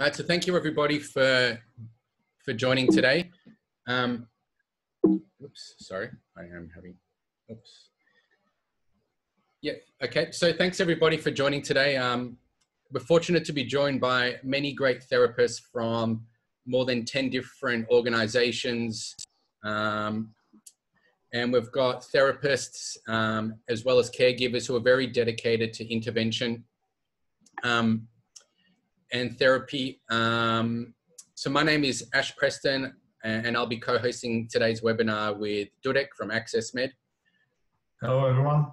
Uh, so thank you everybody for for joining today. Um, oops, sorry, I am having. Oops. Yeah. Okay. So thanks everybody for joining today. Um, we're fortunate to be joined by many great therapists from more than 10 different organizations. Um, and we've got therapists um, as well as caregivers who are very dedicated to intervention um, and therapy. Um, so my name is Ash Preston, and I'll be co-hosting today's webinar with Dudek from Akces Med. Hello, everyone.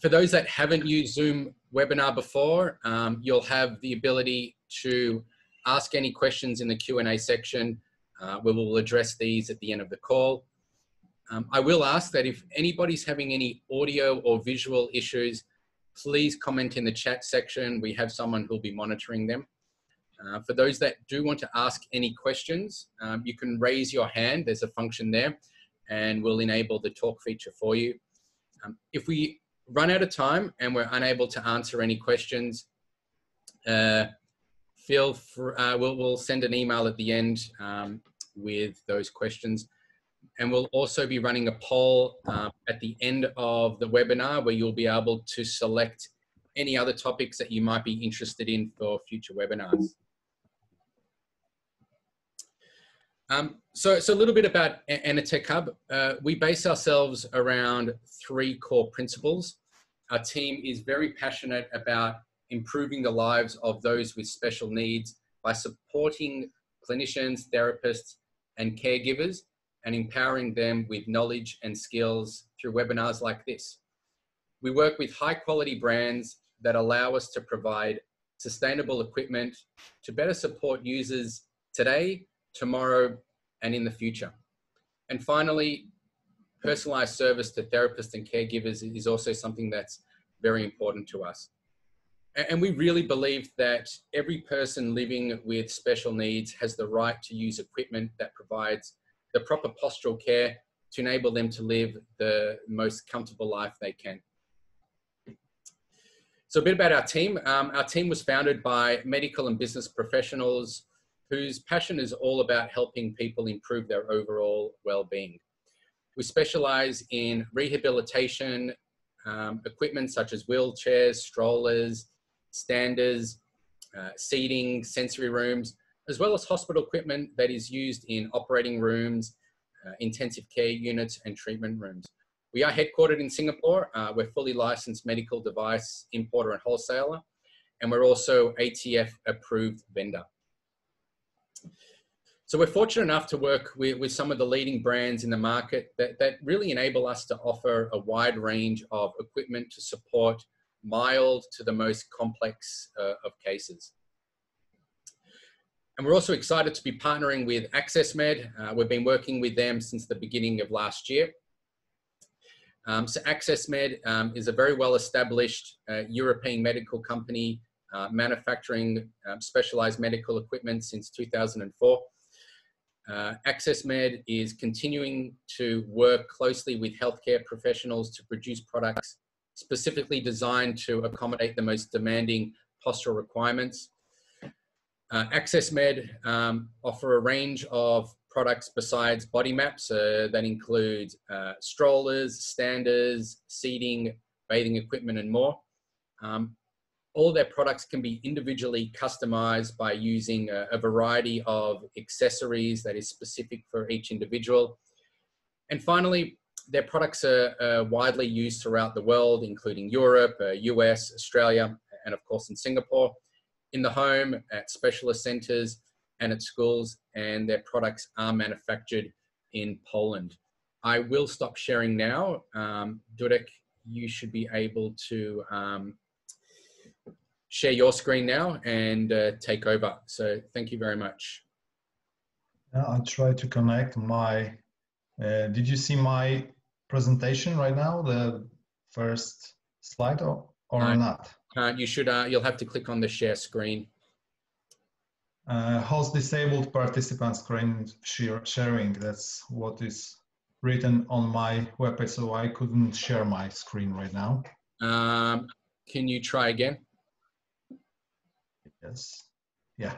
For those that haven't used Zoom webinar before, um, you'll have the ability to ask any questions in the Q&A section. Uh, we will address these at the end of the call. Um, I will ask that if anybody's having any audio or visual issues, please comment in the chat section. We have someone who'll be monitoring them. Uh, for those that do want to ask any questions, um, you can raise your hand. There's a function there and we'll enable the talk feature for you. Um, if we run out of time and we're unable to answer any questions, uh, feel free, uh, we'll, we'll send an email at the end um, with those questions. And we'll also be running a poll uh, at the end of the webinar where you'll be able to select any other topics that you might be interested in for future webinars. Um, so, so a little bit about EnaTech Hub. Uh, we base ourselves around three core principles. Our team is very passionate about improving the lives of those with special needs by supporting clinicians, therapists, and caregivers and empowering them with knowledge and skills through webinars like this. We work with high quality brands that allow us to provide sustainable equipment to better support users today, tomorrow, and in the future. And finally, personalized service to therapists and caregivers is also something that's very important to us. And we really believe that every person living with special needs has the right to use equipment that provides the proper postural care to enable them to live the most comfortable life they can. So a bit about our team. Um, our team was founded by medical and business professionals whose passion is all about helping people improve their overall well-being. We specialize in rehabilitation um, equipment such as wheelchairs, strollers, standers, uh, seating, sensory rooms, as well as hospital equipment that is used in operating rooms, uh, intensive care units, and treatment rooms. We are headquartered in Singapore. Uh, we're fully licensed medical device importer and wholesaler, and we're also ATF approved vendor. So we're fortunate enough to work with, with some of the leading brands in the market that, that really enable us to offer a wide range of equipment to support mild to the most complex uh, of cases. And we're also excited to be partnering with Akces-Med. Uh, we've been working with them since the beginning of last year. Um, so Akces-Med um, is a very well-established uh, European medical company uh, manufacturing um, specialized medical equipment since 2004. Uh, Akces-Med is continuing to work closely with healthcare professionals to produce products specifically designed to accommodate the most demanding postural requirements. Uh, Akces-Med um, offer a range of products besides body maps uh, that include uh, strollers, standers, seating, bathing equipment, and more. Um, all their products can be individually customized by using a, a, variety of accessories that is specific for each individual. And finally, their products are, are widely used throughout the world, including Europe, uh, US, Australia, and of course in Singapore in the home, at specialist centers, and at schools, and their products are manufactured in Poland. I will stop sharing now. Um, Dudek, you should be able to um, share your screen now and uh, take over. So thank you very much. Yeah, I'll try to connect my, uh, did you see my presentation right now, the first slide or, or no. not? Uh, you should, uh, you'll have to click on the share screen. Uh, host disabled participant screen share, sharing. That's what is written on my webpage, so I couldn't share my screen right now. Um, can you try again? Yes. yeah.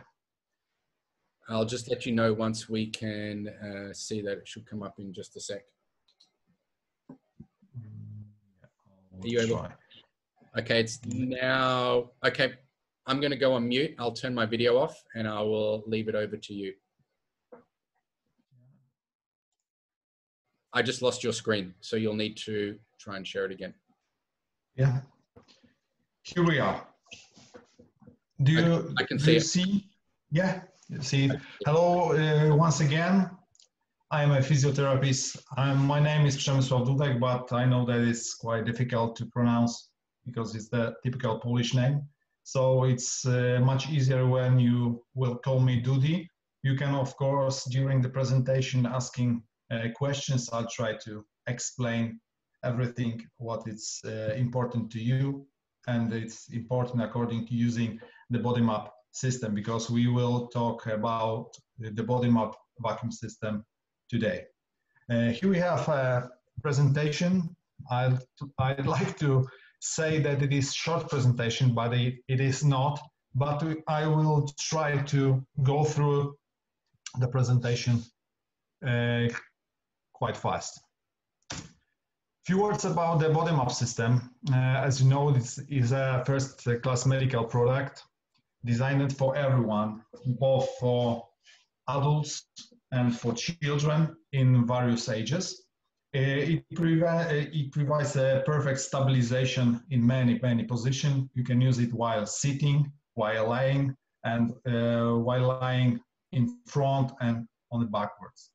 I'll just let you know once we can uh, see that it should come up in just a sec. Are you able? Okay, it's now, okay, I'm gonna go on mute. I'll turn my video off and I will leave it over to you. I just lost your screen, so you'll need to try and share it again. Yeah. Here we are. Do you, I can do see you see? Yeah, you see. Hello, uh, once again. I'm a physiotherapist. I'm, my name is Przemysław Dudek, but I know that it's quite difficult to pronounce because it's the typical Polish name. So it's uh, much easier when you will call me Dudi. You can, of course, during the presentation, asking uh, questions. I'll try to explain everything what is uh, important to you, and it's important according to using the body map system because we will talk about the body map vacuum system today. Uh, here we have a presentation. I'd, I'd like to say that it is short presentation, but it, it is not. But I will try to go through the presentation uh, quite fast. Few words about the body map system. Uh, as you know, this is a first-class medical product designed for everyone, both for adults and for children in various ages. Uh, it, uh, it, provides a perfect stabilization in many, many positions. You can use it while sitting, while lying, and uh, while lying in front and on the backwards.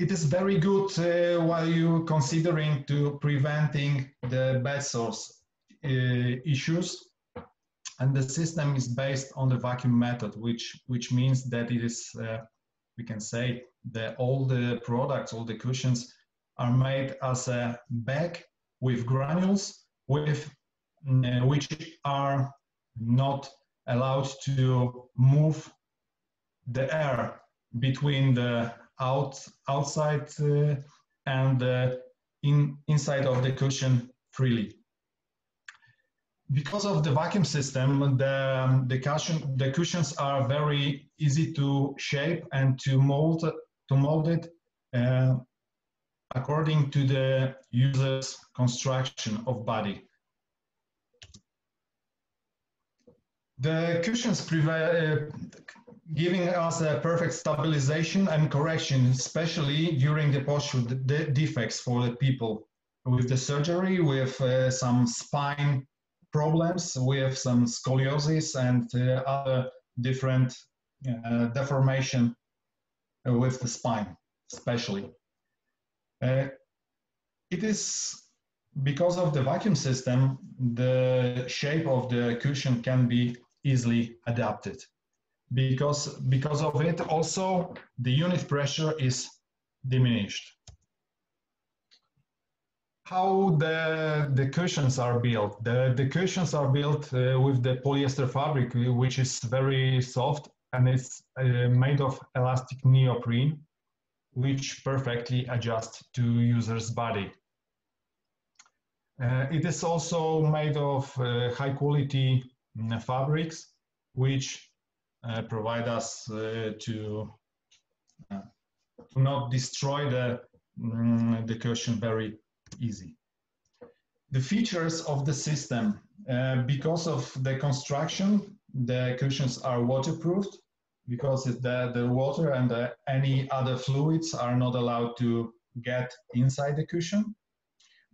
It is very good uh, while you considering to preventing the bed sores uh, issues. And the system is based on the vacuum method, which, which means that it is, uh, we can say, that all the products, all the cushions are made as a bag with granules, with, uh, which are not allowed to move the air between the out, outside uh, and uh, in, inside of the cushion freely. Because of the vacuum system, the, the, cushion, the cushions are very easy to shape and to mold, to mold it uh, according to the user's construction of body. The cushions provide, giving us a perfect stabilization and correction, especially during the posture de defects for the people with the surgery, with uh, some spine problems, with some scoliosis and uh, other different uh, deformation with the spine, especially. Uh, it is because of the vacuum system, the shape of the cushion can be easily adapted because because of it also the unit pressure is diminished how the the cushions are built. The the cushions are built uh, with the polyester fabric which is very soft and it's uh, made of elastic neoprene which perfectly adjusts to user's body. Uh, it is also made of uh, high quality mm, fabrics which uh, provide us uh, to, not destroy the, mm, the cushion very easy. The features of the system, because of the construction, the cushions are waterproofed because the, the water and the, any other fluids are not allowed to get inside the cushion.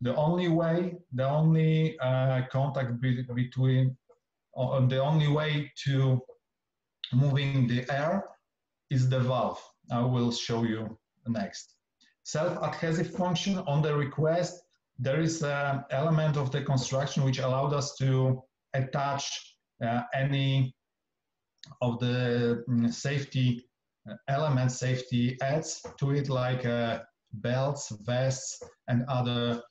The only way, the only uh, contact be between, uh, the only way to moving the air is the valve. I will show you next. Self-adhesive function on the request, there is an element of the construction which allowed us to attach uh, any of the mm, safety uh, elements, safety adds to it like uh, belts, vests, and other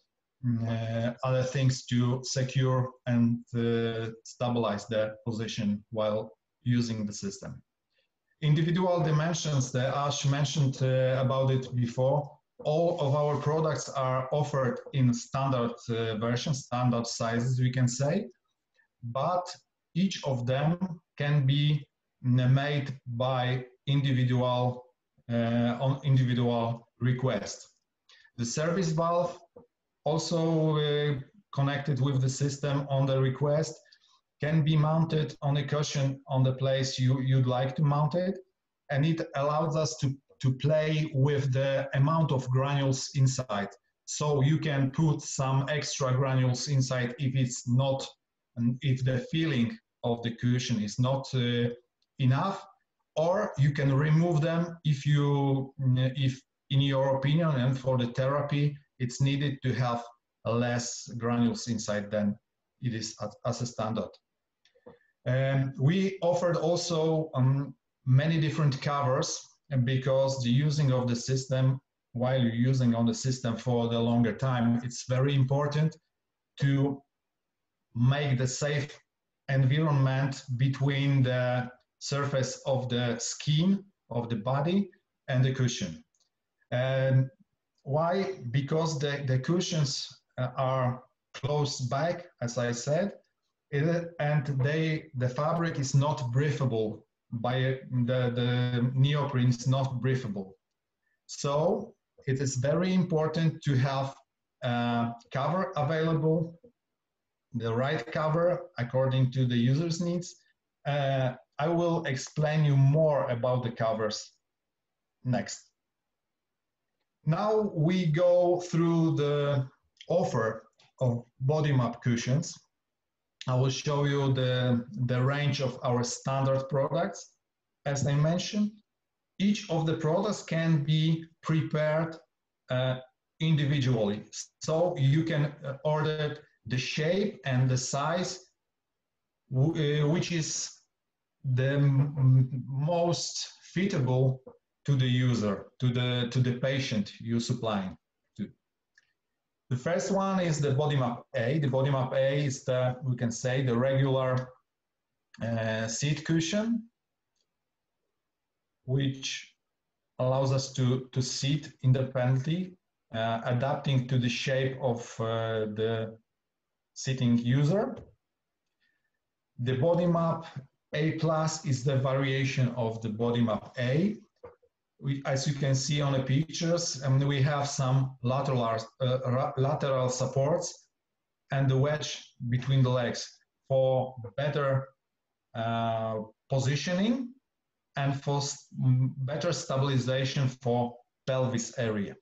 mm, uh, other things to secure and uh, stabilize the position while using the system. Individual dimensions, the Ash mentioned uh, about it before, all of our products are offered in standard uh, versions, standard sizes, we can say, but each of them can be made by individual uh, on individual request. The service valve also uh, connected with the system on the request can be mounted on a cushion on the place you, you'd like to mount it. And it allows us to, to play with the amount of granules inside. So you can put some extra granules inside if it's not, if the feeling of the cushion is not uh, enough, or you can remove them if you, if in your opinion and for the therapy, it's needed to have less granules inside than it is as a standard. Um, we offered also um, many different covers because the using of the system while you're using on the system for the longer time, it's very important to make the safe environment between the surface of the skin of the body and the cushion. And why? Because the, the cushions uh, are close back, as I said, and they the fabric is not breathable by the, the neoprene is not breathable. So it is very important to have cover available, the right cover according to the user's needs. Uh, I will explain you more about the covers next. Now we go through the offer of body map cushions. I will show you the, the range of our standard products. As I mentioned, each of the products can be prepared uh, individually. So you can uh, order the shape and the size, uh, which is the most fitable to the user, to the, to the patient you're supplying. The first one is the body map A. The body map A is the, we can say, the regular uh, seat cushion, which allows us to, to sit independently, uh, adapting to the shape of uh, the sitting user. The body map A plus is the variation of the body map A, we, as you can see on the pictures, and we have some lateral, uh, lateral supports and the wedge between the legs for better uh, positioning and for better stabilization for pelvis area.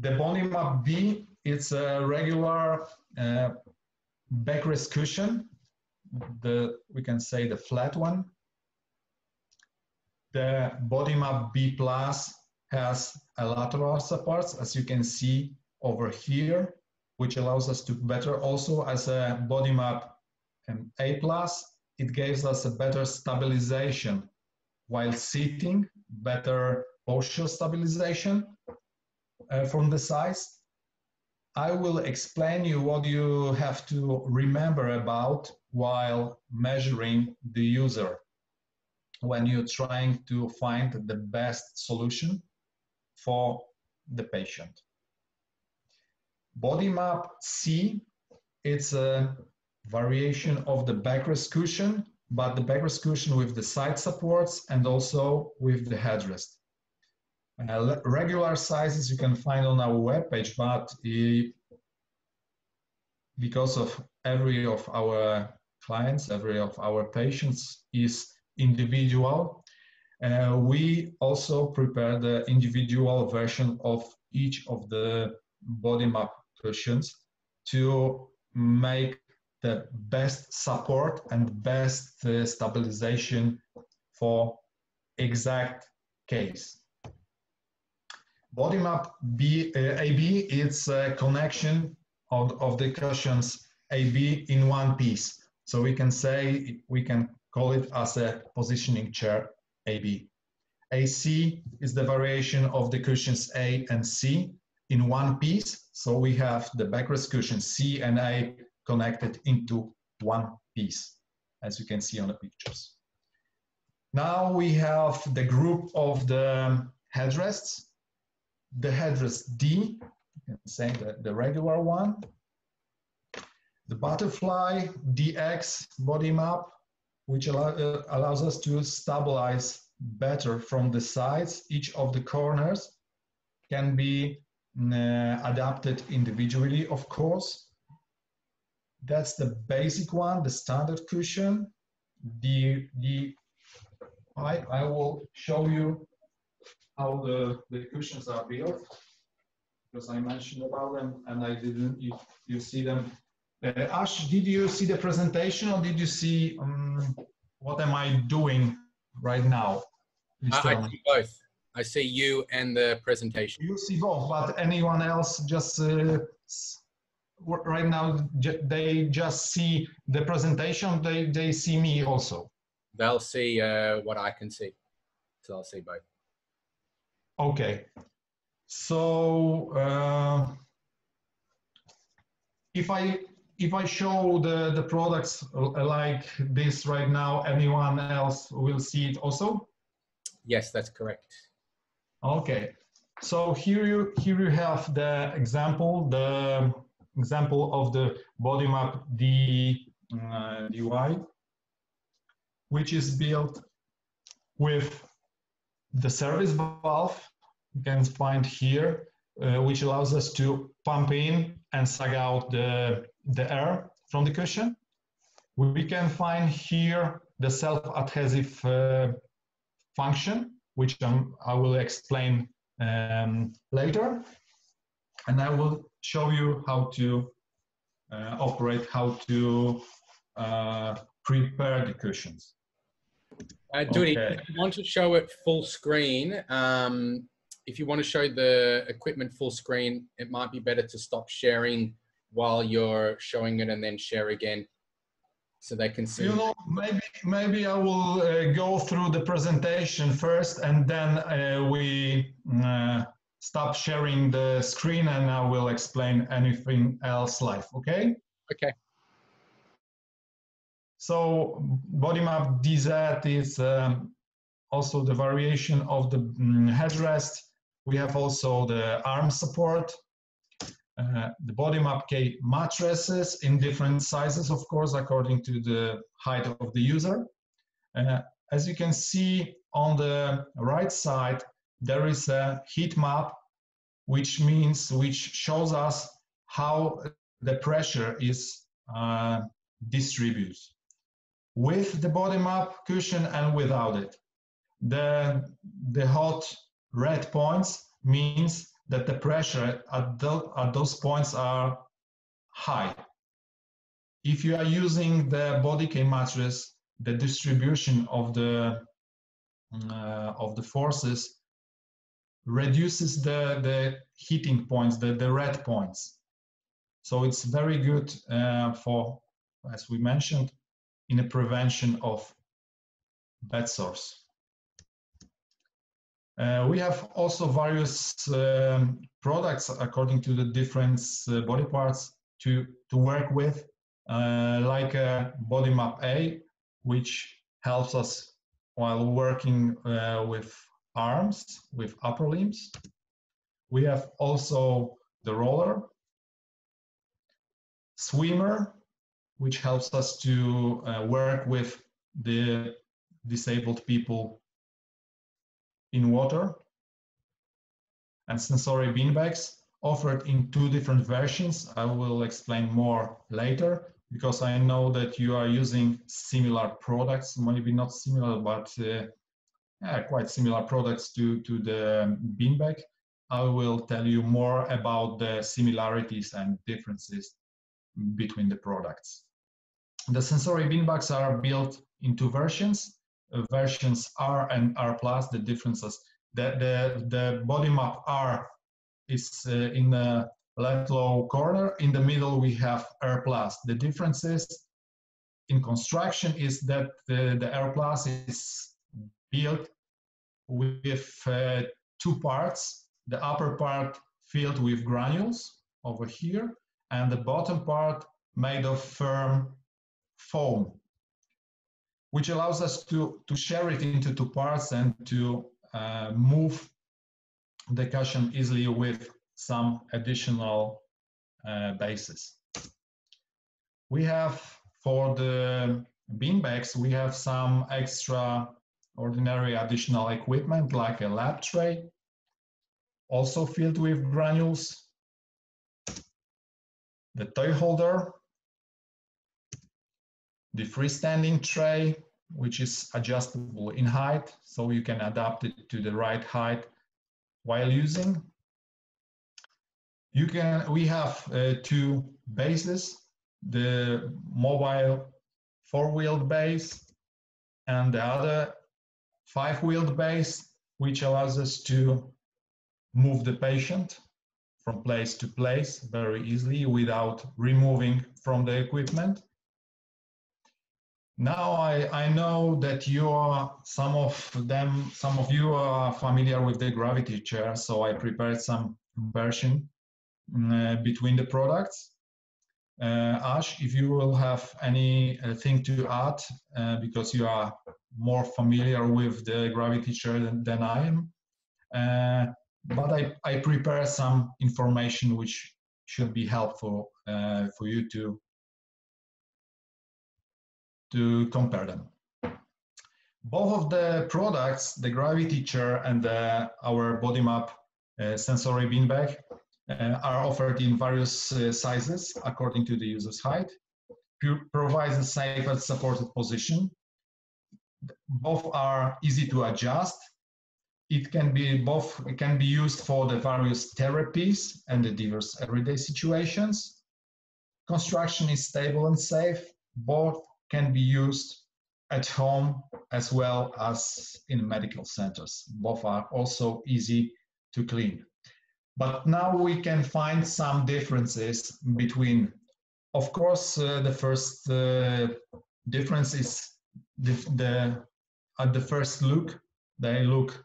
The body map B, it's a regular uh, backrest cushion, the, we can say the flat one, the body map B plus has a lateral supports, as you can see over here, which allows us to better also as a body map um, A plus, it gives us a better stabilization while sitting, better posture stabilization uh, from the sides. I will explain you what you have to remember about while measuring the user when you're trying to find the best solution for the patient. Body map C, it's a variation of the backrest cushion, but the backrest cushion with the side supports and also with the headrest. Uh, regular sizes you can find on our webpage, but because of every of our clients, every of our patients is individual. Uh, we also prepare the individual version of each of the body map cushions to make the best support and best uh, stabilization for exact case. Body map B, uh, AB is a connection of, of the cushions AB in one piece. So we can say, we can call it as a positioning chair AB. AC is the variation of the cushions A and C in one piece. So we have the backrest cushion C and A connected into one piece, as you can see on the pictures. Now we have the group of the headrests. The headrest D, you can say the, the regular one. The butterfly DX body map which allow, uh, allows us to stabilize better from the sides. Each of the corners can be uh, adapted individually, of course. That's the basic one, the standard cushion. The, the I, I will show you how the, the cushions are built because I mentioned about them and I didn't, you, you see them. Uh, Ash, did you see the presentation or did you see um, what am I doing right now? I, I see both. I see you and the presentation. You see both, but anyone else just uh, right now they just see the presentation. They they see me also. They'll see uh, what I can see, so I'll see both. Okay, so uh, if I if I show the the products like this right now, anyone else will see it also. Yes, that's correct. Okay, so here you here you have the example, the example of the body map D, uh, DY, which is built with the service valve you can find here, uh, which allows us to pump in and suck out the, the air from the cushion. We can find here the self-adhesive uh, function, which um, I will explain um, later. And I will show you how to uh, operate, how to uh, prepare the cushions. Uh, Dudi, okay. if you want to show it full screen, um, if you want to show the equipment full screen, it might be better to stop sharing while you're showing it and then share again so they can see. You know, maybe maybe I will uh, go through the presentation first, and then uh, we uh, stop sharing the screen, and I will explain anything else live. Okay? Okay. So BodyMap DZ is um, also the variation of the um, headrest. We have also the arm support uh, the body map K mattresses in different sizes, of course, according to the height of the user. Uh, as you can see on the right side, there is a heat map, which means, which shows us how the pressure is uh, distributed with the body map cushion and without it. The, the hot red points means that the pressure at, the, at those points are high. If you are using the body K mattress, the distribution of the uh, of the forces reduces the the heating points, the the red points. So it's very good uh, for, as we mentioned, in a prevention of bed sores. Uh, we have also various um, products according to the different uh, body parts to, to work with, uh, like uh, Body Map A, which helps us while working uh, with arms, with upper limbs. We have also the roller, swimmer, which helps us to uh, work with the disabled people in water and sensory beanbags offered in two different versions. I will explain more later because I know that you are using similar products, maybe not similar, but uh, yeah, quite similar products to, to the beanbag. I will tell you more about the similarities and differences between the products. The sensory beanbags are built in two versions versions R and R plus, the differences. The, the, the body map R is uh, in the left low corner. In the middle, we have R plus. The differences in construction is that the, the R plus is built with uh, two parts. The upper part filled with granules over here, and the bottom part made of firm foam which allows us to, to share it into two parts and to uh, move the cushion easily with some additional uh, bases. We have for the beanbags, we have some extra ordinary additional equipment like a lab tray, also filled with granules, the toy holder, the freestanding tray, which is adjustable in height, so you can adapt it to the right height while using. You can, we have uh, two bases, the mobile four-wheeled base and the other five-wheeled base, which allows us to move the patient from place to place very easily without removing from the equipment. Now I, I know that you are, some of them, some of you are familiar with the gravity chair, so I prepared some version uh, between the products. Uh, Ash, if you will have anything to add, uh, because you are more familiar with the gravity chair than, than I am, uh, but I, I prepare some information which should be helpful uh, for you to to compare them. Both of the products, the gravity chair and the, our BodyMap uh, sensory beanbag, uh, are offered in various uh, sizes according to the user's height. provides a safe and supported position. Both are easy to adjust. It can be both it can be used for the various therapies and the diverse everyday situations. Construction is stable and safe. Both can be used at home as well as in medical centers. Both are also easy to clean. But now we can find some differences between, of course, uh, the first uh, difference is the, the, at the first look, they look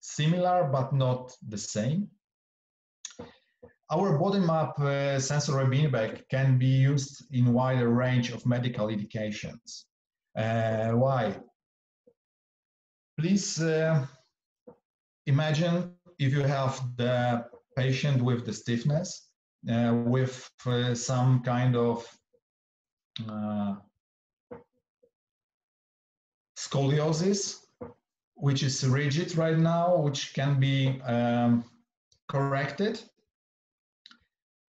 similar but not the same. Our BodyMap uh, sensory beanbag can be used in wider range of medical indications. Uh, why? Please uh, imagine if you have the patient with the stiffness, uh, with uh, some kind of uh, scoliosis, which is rigid right now, which can be um, corrected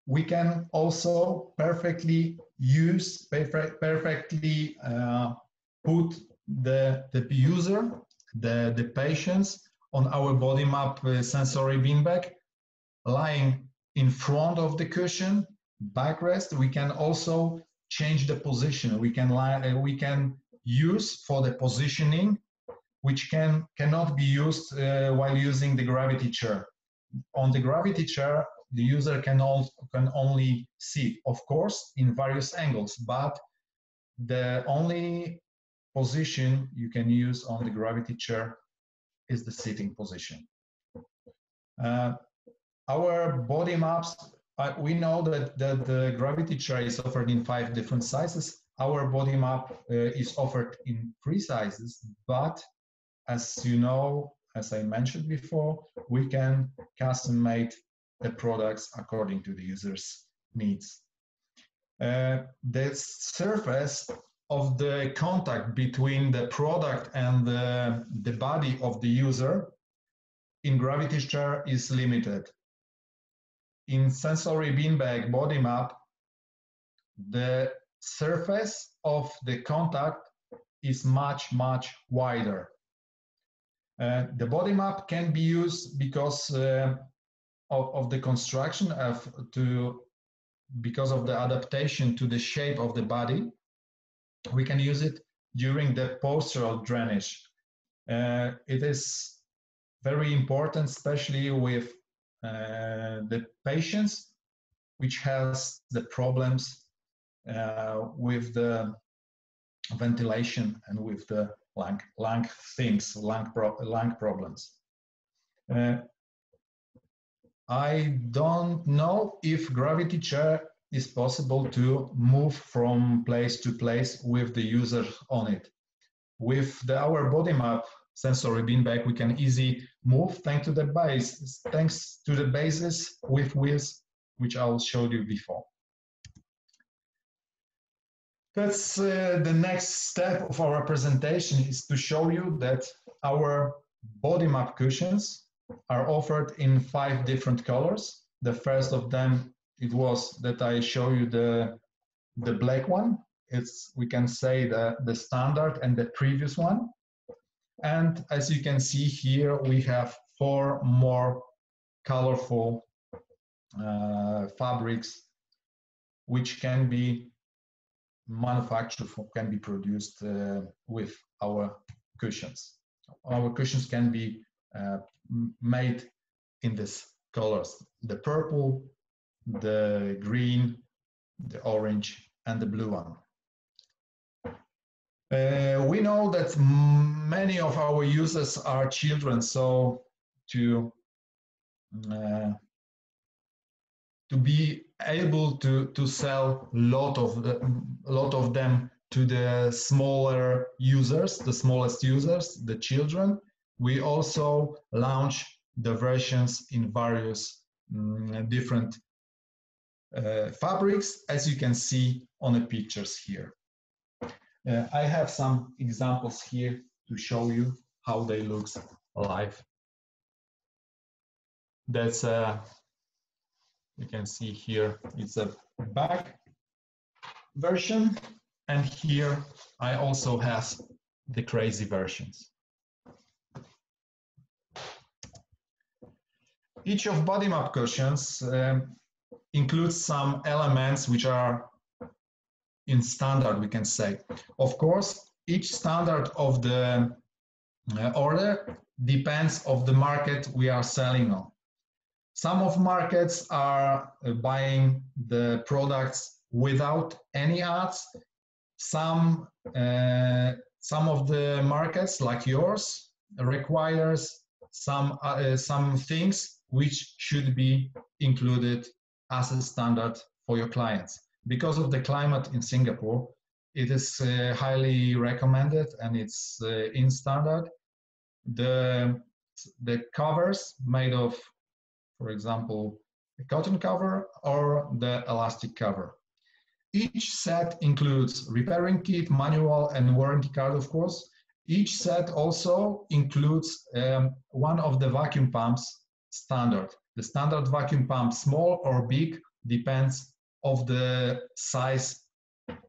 we can also perfectly use, perfectly uh, put the, the user, the, the patients on our BodyMap uh, sensory beanbag, lying in front of the cushion, backrest. We can also change the position. We can lie, uh, we can use for the positioning, which can cannot be used uh, while using the gravity chair. On the gravity chair, the user can, all, can only see, of course, in various angles, but the only position you can use on the gravity chair is the sitting position. Uh, our BodyMaps, uh, we know that, that the gravity chair is offered in five different sizes. Our BodyMap uh, is offered in three sizes, but as you know, as I mentioned before, we can custom make products according to the user's needs. Uh, the surface of the contact between the product and the, the body of the user in gravity chair is limited. In sensory beanbag body map, the surface of the contact is much, much wider. Uh, the BodyMap can be used because uh, of, of the construction of to because of the adaptation to the shape of the body, we can use it during the postural drainage. Uh, it is very important, especially with uh, the patients which has the problems uh, with the ventilation and with the lung, lung things, lung, pro lung problems. I don't know if gravity chair is possible to move from place to place with the user on it. With the, our BodyMap sensory beanbag, we can easily move thanks to the base, thanks to the bases with wheels, which I'll show you before. that's uh, the next step of our presentation is to show you that our body map cushions are offered in five different colors. The first of them, it was that I show you the, the black one. It's, we can say the, the standard and the previous one. And as you can see here, we have four more colorful uh, fabrics which can be manufactured, can be produced uh, with our cushions. Our cushions can be made in these colors, the purple, the green, the orange, and the blue one. Uh, we know that many of our users are children, so to uh, to be able to to sell lot of the, a lot of them to the smaller users, the smallest users, the children, we also launch the versions in various um, different uh, fabrics, as you can see on the pictures here. Uh, I have some examples here to show you how they look live. That's a, uh, you can see here, it's a back version. And here I also have the crazy versions. Each of body map cushions um, includes some elements which are in standard, we can say. Of course, each standard of the uh, order depends of the market we are selling on. Some of markets are uh, buying the products without any ads. Some, uh, some of the markets, like yours, requires some, uh, some things which should be included as a standard for your clients. Because of the climate in Singapore, it is uh, highly recommended and it's uh, in standard. The, the covers made of, for example, a cotton cover or the elastic cover. Each set includes repairing kit, manual, and warranty card, of course. Each set also includes um, one of the vacuum pumps standard. The standard vacuum pump, small or big, depends of the size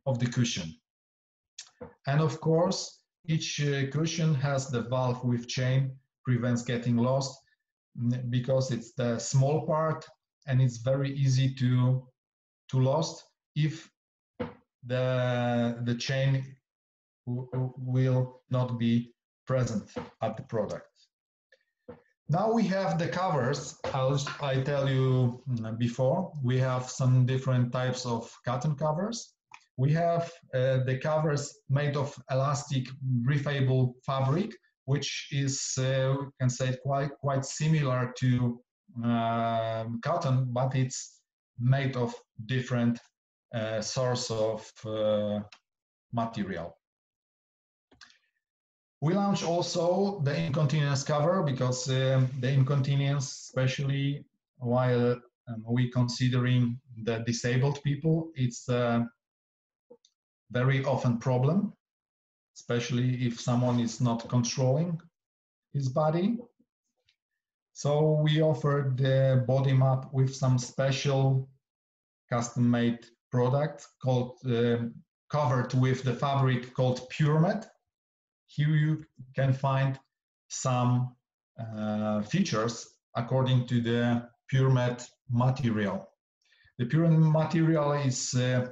of the cushion. And of course, each uh, cushion has the valve with chain, prevents getting lost because it's the small part and it's very easy to to lost if the the chain will not be present at the product. Now we have the covers, as I tell you mm, before, we have some different types of cotton covers. We have uh, the covers made of elastic breathable fabric, which is, uh, we can say, quite, quite similar to um, cotton, but it's made of different uh, source of uh, material. We launched also the incontinence cover because um, the incontinence, especially while um, we considering the disabled people, it's a very often problem, especially if someone is not controlling his body. So we offered the body map with some special custom-made product called uh, covered with the fabric called PureMed here you can find some uh, features according to the PureMed material. The PureMed material is uh,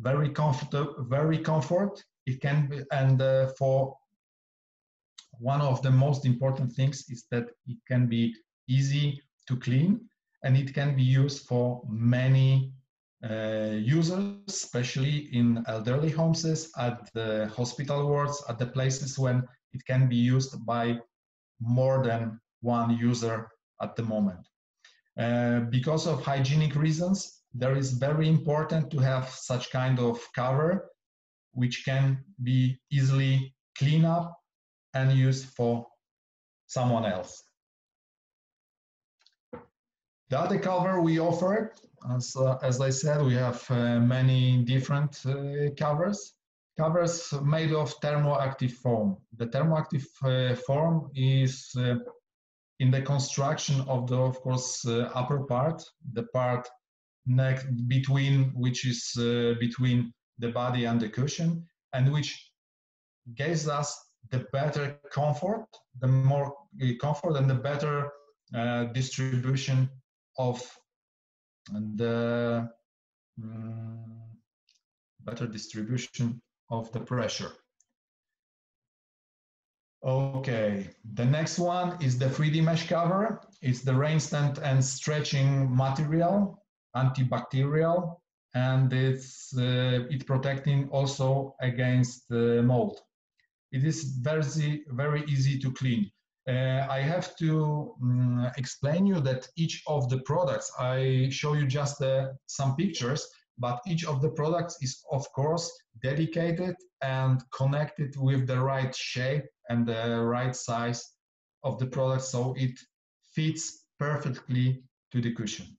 very comfortable, very comfort. It can be, and uh, for one of the most important things is that it can be easy to clean and it can be used for many users, especially in elderly homes, at the hospital wards, at the places when it can be used by more than one user at the moment. Uh, because of hygienic reasons, there is very important to have such kind of cover which can be easily cleaned up and used for someone else. The other cover we offer, as, uh, as I said, we have uh, many different uh, covers. covers made of thermoactive foam. The thermoactive uh, foam is uh, in the construction of the, of course, uh, upper part, the part next between, which is between the body and the cushion, and which gives us the better comfort, the more comfort and the better uh, distribution of the um, better distribution of the pressure. Okay, the next one is the 3D mesh cover. It's the rain stand and stretching material, antibacterial, and it's uh, it protecting also against uh, mold. It is very, very easy to clean. Uh, I have to um, explain you that each of the products, I show you just uh, some pictures, but each of the products is of course dedicated and connected with the right shape and the right size of the product so it fits perfectly to the cushion.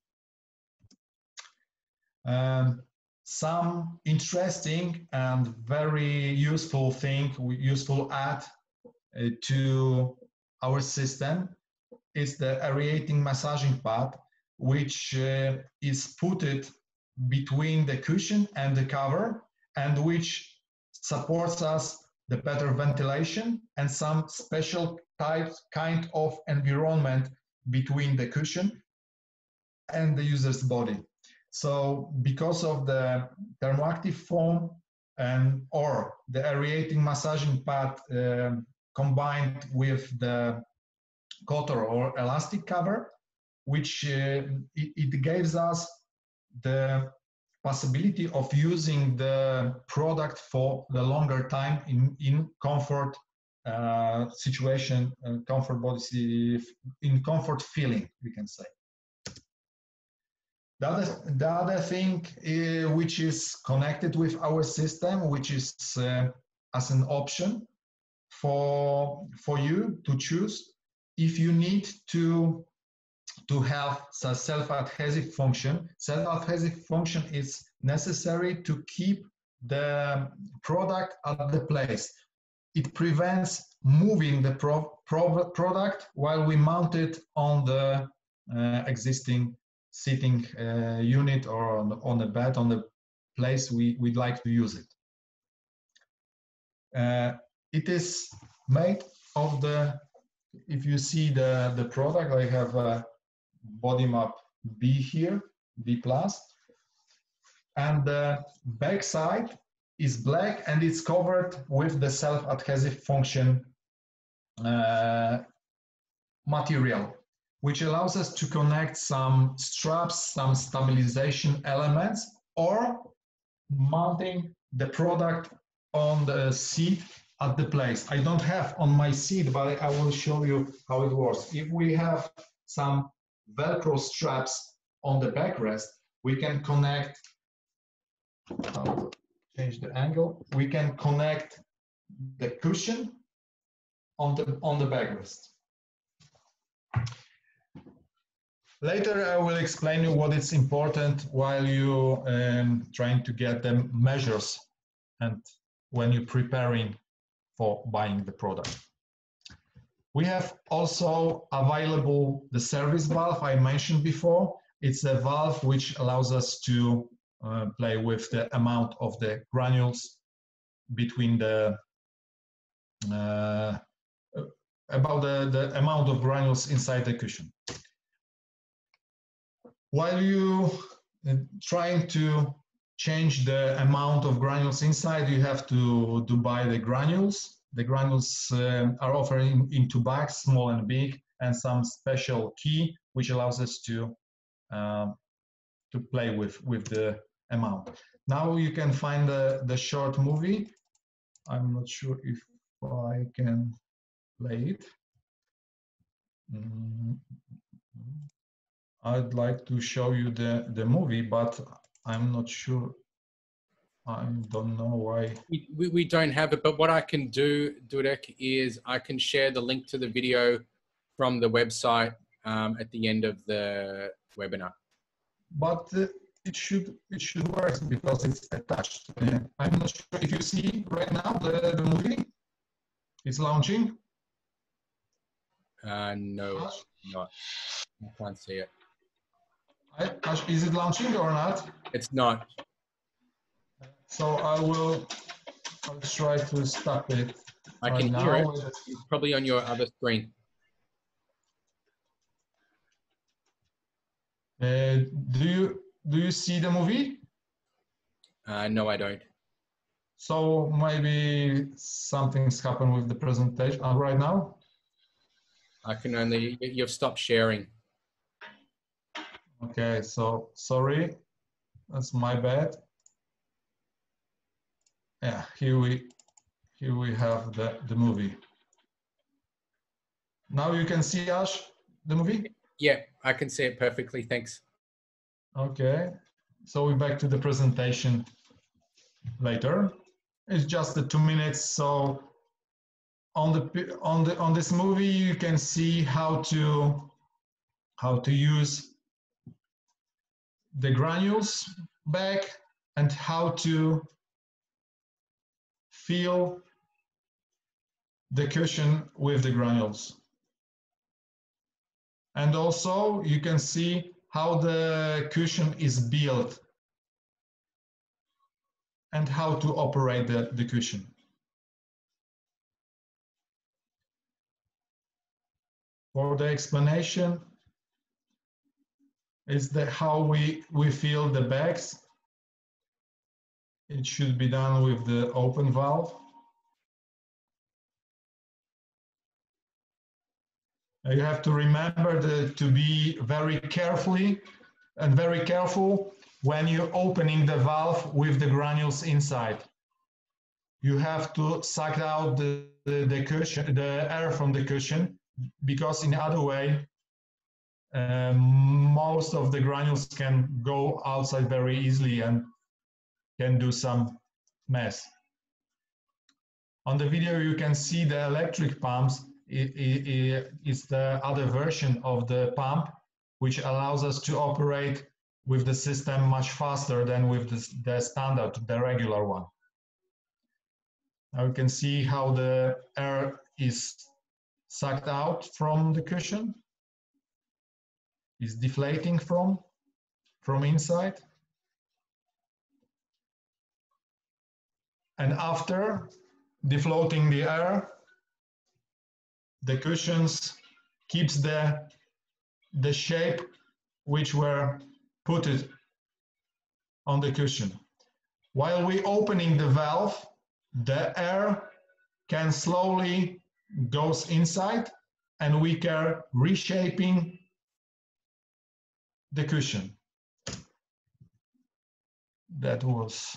Um, some interesting and very useful thing, useful add uh, to our system is the aerating massaging pad, which uh, is put it between the cushion and the cover and which supports us the better ventilation and some special types kind of environment between the cushion and the user's body. So because of the thermoactive foam and or the aerating massaging pad uh, combined with the cotter or elastic cover, which uh, it, it gives us the possibility of using the product for the longer time in, in comfort uh, situation, uh, comfort body, in comfort feeling, we can say. The other, the other thing uh, which is connected with our system, which is uh, as an option for, for you to choose, if you need to to have a self-adhesive function. Self-adhesive function is necessary to keep the product at the place. It prevents moving the pro pro product while we mount it on the uh, existing sitting uh, unit or on the, on the bed, on the place we, we'd like to use it. Uh, it is made of the, if you see the, the product, I have a body map B here, B. And the back side is black and it's covered with the self-adhesive function uh, material, which allows us to connect some straps, some stabilization elements, or mounting the product on the seat at the place. I don't have on my seat, but I will show you how it works. If we have some Velcro straps on the backrest, we can connect, change the angle, we can connect the cushion on the, on the backrest. Later, I will explain you what is important while you um, trying to get the measures and when you're preparing for buying the product. We have also available the service valve I mentioned before. It's a valve which allows us to uh, play with the amount of the granules between the uh, about the, the amount of granules inside the cushion. While you uh, trying to change the amount of granules inside, you have to, to buy the granules the granules uh, are offered in, in, two bags, small and big, and some special key which allows us to um, to play with with the amount. Now you can find the the short movie. I'm not sure if I can play it. Mm-hmm. I'd like to show you the the movie, but I'm not sure I don't know why. We, we, we, don't have it, but what I can do, Dudek, is I can share the link to the video from the website um, at the end of the webinar. But uh, it should it should work because it's attached. Uh, I'm not sure if you see right now the, the movie. It's launching. Uh, no, it's not. I can't see it. I, is it launching or not? It's not. So I will I'll try to stop it. I right can now. hear it. It's probably on your other screen. Uh, do you do you see the movie? Uh, no, I don't. So maybe something's happened with the presentation uh, right now. I can only, you've stopped sharing. Okay, so sorry, that's my bad. Yeah, here we here we have the the movie. Now you can see Ash the movie. Yeah, I can see it perfectly. Thanks. Okay, so we're back to the presentation later. It's just the two minutes. So on the on the on this movie, you can see how to how to use the granules back and how to fill the cushion with the granules. And also you can see how the cushion is built and how to operate the, the cushion. For the explanation is that how we, we fill the bags. It should be done with the open valve. You have to remember the, to be very carefully and very careful when you're opening the valve with the granules inside. You have to suck out the, the, the cushion, the air from the cushion, because in other way, uh, most of the granules can go outside very easily and can do some mess. On the video, you can see the electric pumps it, it, it's the other version of the pump, which allows us to operate with the system much faster than with the, the standard, the regular one. Now you can see how the air is sucked out from the cushion, is deflating from, from inside. And after deflating the air, the cushions keeps the the shape which were put it on the cushion. While we opening the valve, the air can slowly goes inside and we are reshaping the cushion. That was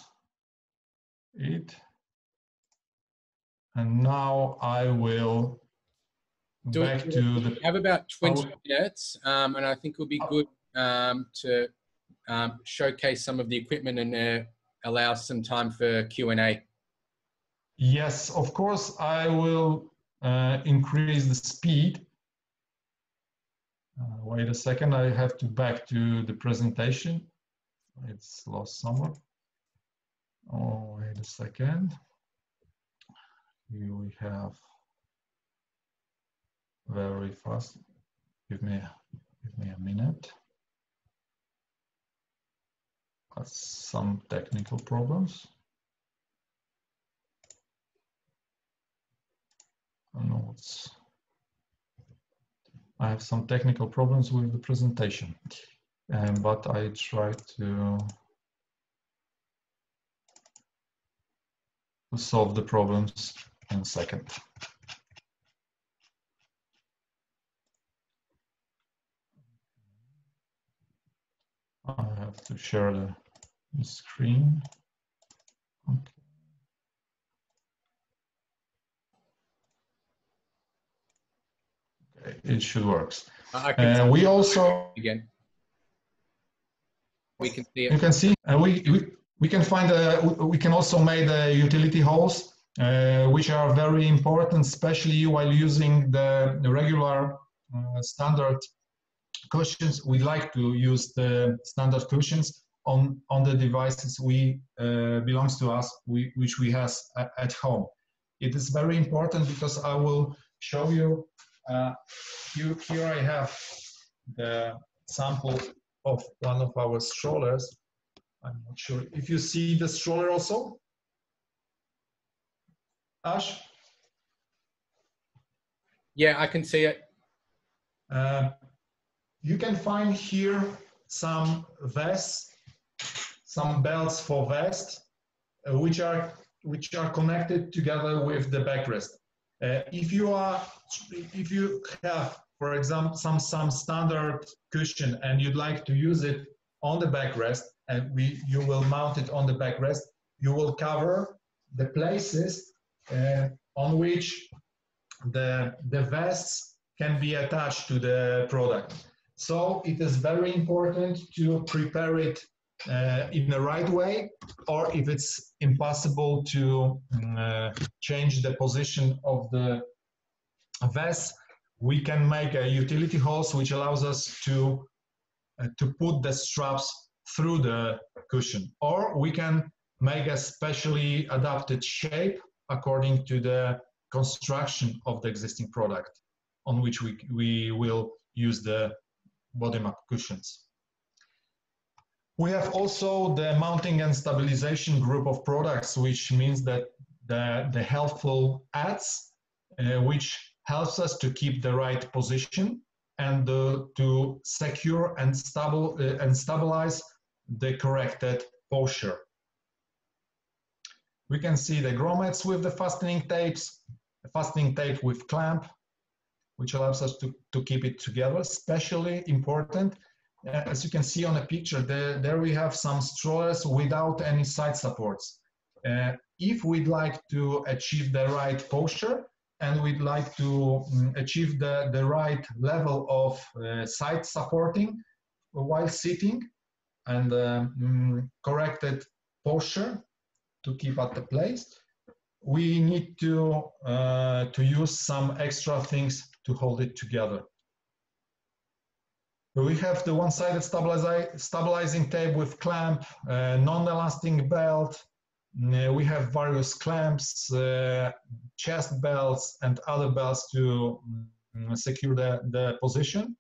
it. And now I will Do back it. to the have about 20 Oh. minutes, um, and I think it would be good um, to um, showcase some of the equipment and uh, allow some time for Q&A. Yes, of course, I will uh, increase the speed. Uh, wait a second, I have to back to the presentation. It's lost somewhere. Oh, wait a second. Here we have very fast. Give me, give me a minute. Got some technical problems. I know what's. I have some technical problems with the presentation, um, but I try to solve the problems in a second. I have to share the, the screen. Okay. Okay, it should work. Uh, we also again. We can see you can see uh, we, we we can find uh, we- can also make the utility holes uh, which are very important especially while using the, regular uh, standard cushions we like to use the standard cushions on, on the devices we uh, belongs to us, we, which we has at, at, home. It is very important because I will show you, uh, you here I have the sample of one of our strollers. I'm not sure if you see the stroller also. Ash? Yeah, I can see it. Uh, you can find here some vests, some belts for vests, uh, which are which are connected together with the backrest. Uh, if you are, if you have, for example, some some standard cushion and you'd like to use it on the backrest, and we you will mount it on the backrest, you will cover the places uh, on which the the vests can be attached to the product. So it is very important to prepare it uh, in the right way, or if it's impossible to mm, uh, change the position of the vest, we can make a utility hole which allows us to, uh, to put the straps through the cushion. Or we can make a specially adapted shape according to the construction of the existing product on which we, we will use the body map cushions. We have also the mounting and stabilization group of products, which means that the, the helpful adds, uh, which helps us to keep the right position and uh, to secure and, stable, uh, and stabilize the corrected posture. We can see the grommets with the fastening tapes, the fastening tape with clamp, which allows us to, to keep it together, especially important. Uh, as you can see on the picture, there, there we have some strollers without any side supports. Uh, if we'd like to achieve the right posture and we'd like to um, achieve the, the right level of uh, side supporting while sitting and um, corrected posture to keep at the place, we need to, uh, to use some extra things to hold it together. We have the one-sided stabilizing, tape with clamp, uh, non-elastic belt. Uh, we have various clamps, uh, chest belts, and other belts to um, secure the, the position.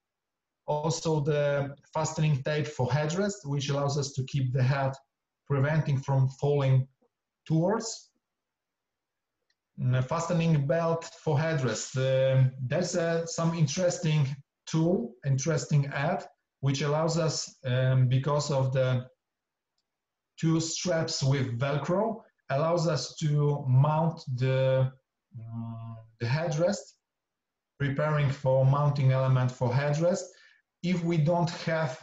Also the fastening tape for headrest, which allows us to keep the head preventing from falling towards fastening belt for headrest. Uh, there's uh, some interesting tool, interesting ad, which allows us, um, because of the two straps with Velcro, allows us to mount the, um, the headrest, preparing for mounting element for headrest, if we don't have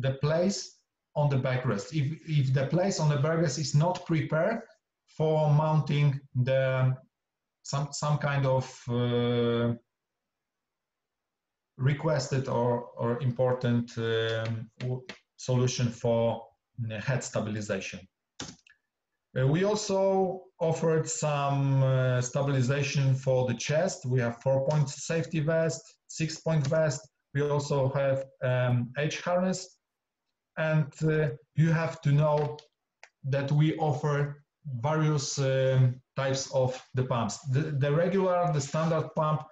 the place on the backrest. If, if the place on the backrest is not prepared, for mounting the some some kind of uh, requested or or important um, solution for head stabilization. Uh, we also offered some uh, stabilization for the chest. We have four-point safety vest, six-point vest. We also have um, H harness. And uh, you have to know that we offer various um, types of the pumps. The, the, regular, the standard pump,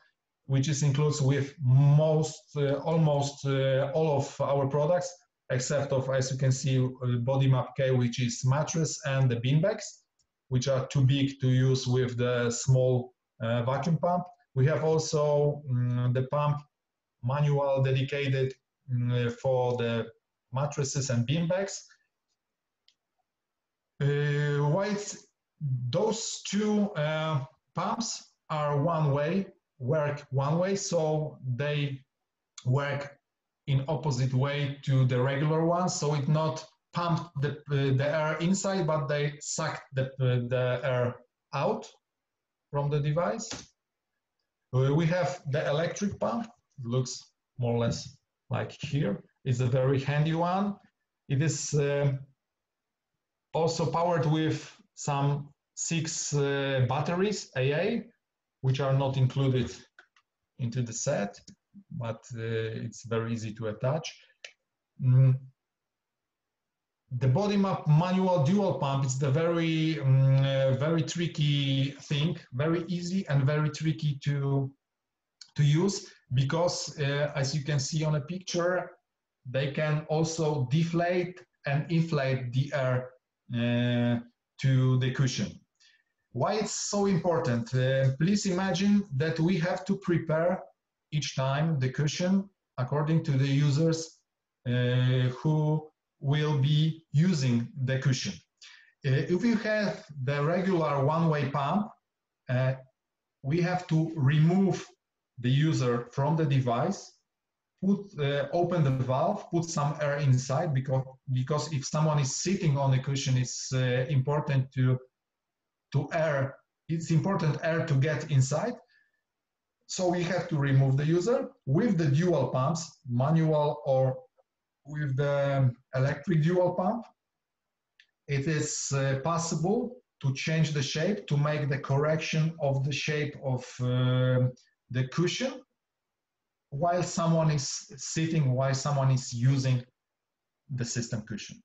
which is includes with most, uh, almost uh, all of our products, except of, as you can see, uh, Body Map K, which is mattress and the beanbags, which are too big to use with the small uh, vacuum pump. We have also um, the pump manual dedicated um, for the mattresses and beanbags uh, white, those two uh, pumps are one way, work one way, so they work in opposite way to the regular ones. So it not pump the, uh, the air inside, but they suck the, uh, the air out from the device. Uh, we have the electric pump, looks more or less like here. It's a very handy one. It is uh, also powered with some six uh, batteries AA, which are not included into the set, but uh, it's very easy to attach. Mm. the body map manual dual pump is the very um, very tricky thing very easy and very tricky to to use because uh, as you can see on a picture they can also deflate and inflate the air uh, to the cushion why it's so important uh, please imagine that we have to prepare each time the cushion according to the users uh, who will be using the cushion. Uh, if you have the regular one-way pump, uh, we have to remove the user from the device, put uh, open the valve, put some air inside because because if someone is sitting on the cushion, it's uh, important to to air. It's important air to get inside. So we have to remove the user with the dual pumps, manual or with the electric dual pump, it is uh, possible to change the shape to make the correction of the shape of uh, the cushion while someone is sitting, while someone is using the system cushion.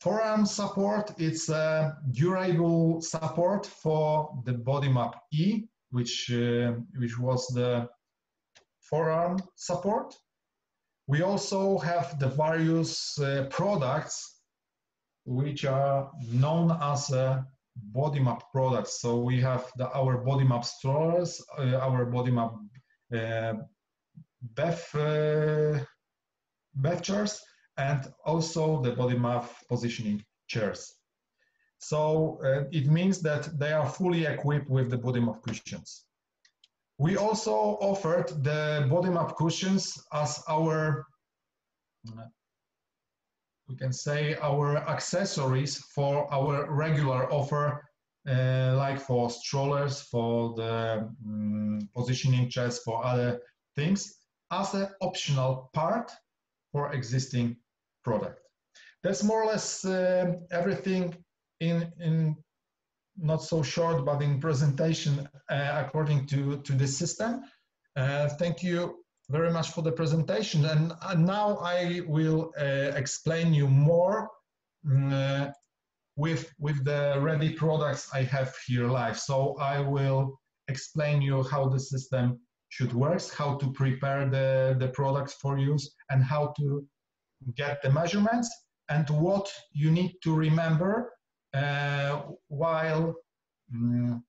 Forearm support, it's a durable support for the body map E, which, uh, which was the forearm support. We also have the various uh, products which are known as uh, body map products. So we have the, our body map strollers, uh, our body map uh, BEF, uh, chairs, and also the body map positioning chairs. So uh, it means that they are fully equipped with the body map cushions. We also offered the body map cushions as our, we can say our accessories for our regular offer, uh, like for strollers, for the um, positioning chairs, for other things, as an optional part for existing product. That's more or less uh, everything in, in not so short, but in presentation uh, according to, to the system. Uh, thank you very much for the presentation. And uh, now I will uh, explain you more mm, uh, with, with the ready products I have here live. So I will explain you how the system should work, how to prepare the, the products for use, and how to get the measurements, and what you need to remember uh, while um,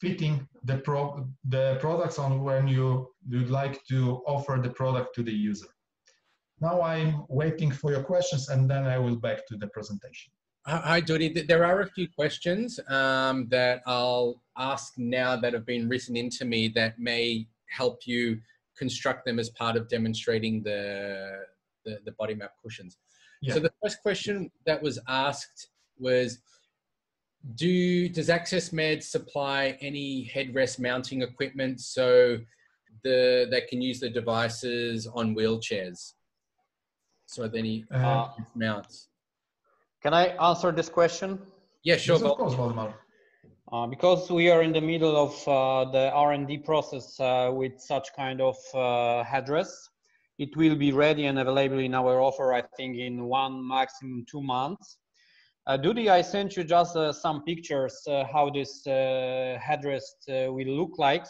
fitting the, pro the products on when you would like to offer the product to the user. Now I'm waiting for your questions and then I will back to the presentation. Hi, Dudi. There are a few questions um, that I'll ask now that have been written into me that may help you construct them as part of demonstrating the, the, the body map cushions. Yeah. So the first question that was asked was, do does Akces Med supply any headrest mounting equipment so the they can use the devices on wheelchairs? So are there any uh, mounts? Can I answer this question? Yeah, sure. Yes, of course, Valdemar. Uh, because we are in the middle of uh, the R&D process uh, with such kind of uh, headrest, it will be ready and available in our offer, I think, in one maximum two months. Uh, Dudi, I sent you just uh, some pictures uh, how this uh, headrest uh, will look like.